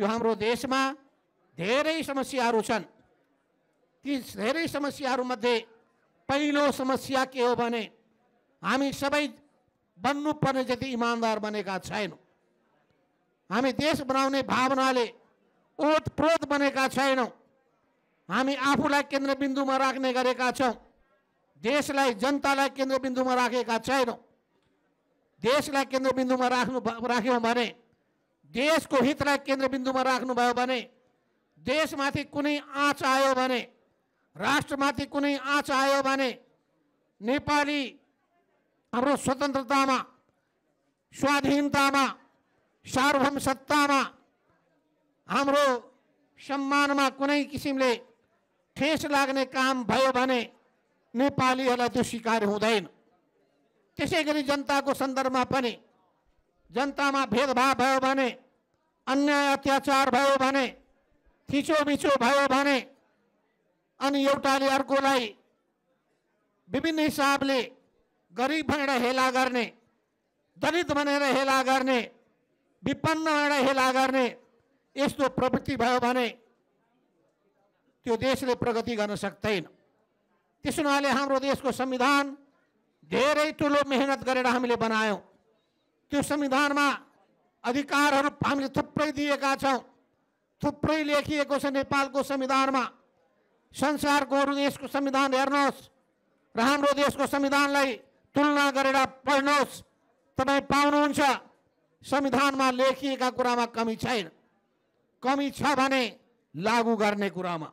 यो हाम्रो देशमा धेरै समस्याहरू छन्। ती धेरै समस्याहरूमध्ये पहिलो समस्या के हो भने हामी सबै बन्नुपर्ने जति इमान्दार बनेका छैनौँ। हामी देश बनाउने भावनाले ओतप्रोत बनेका छैनौँ। हामी आफूलाई केन्द्रबिन्दुमा राख्ने गरेका छौँ। देशलाई जनतालाई केन्द्रबिन्दुमा राखेका छैनौँ। देशलाई केन्द्रबिन्दुमा राख्नु राख्यौँ भने देशको हितलाई केन्द्रबिन्दुमा राख्नुभयो भने, देशमाथि कुनै आँच आयो भने, राष्ट्रमाथि आँच आयो भने, नेपाली हाम्रो स्वतन्त्रतामा, स्वाधीनतामा, सार्वभौम सत्तामा, हाम्रो सम्मानमा कुनै किसिमले ठेस लाग्ने काम भयो भने नेपालीहरूलाई त्यो स्वीकार हुँदैन। त्यसै गरी जनताको पनि जनतामा भेदभाव भयो भने अन्याय अत्याचार भयो भने थिचोमिचो भयो भने अनि एउटाले अर्कोलाई विभिन्न हिसाबले गरिब भनेर हेला गर्ने दलित भनेर हेला गर्ने विपन्न भनेर हेला गर्ने यस्तो प्रवृत्ति भयो भने त्यो देशले प्रगति गर्न सक्दैन। त्यसो हुनाले हाम्रो देशको संविधान धेरै ठुलो मेहनत गरेर हामीले बनायौँ। त्यो संविधानमा अधिकारहरू हामीले थुप्रै दिएका छौँ। थुप्रै लेखिएको छ नेपालको संविधानमा। संसारको अरू देशको संविधान हेर्नुहोस्। र हाम्रो देशको संविधानलाई तुलना गरेर पढ्नुहोस्। तपाईँ पाउनुहुन्छ संविधानमा लेखिएका कुरामा कमी छैन। कमी छ भने लागू गर्ने कुरामा।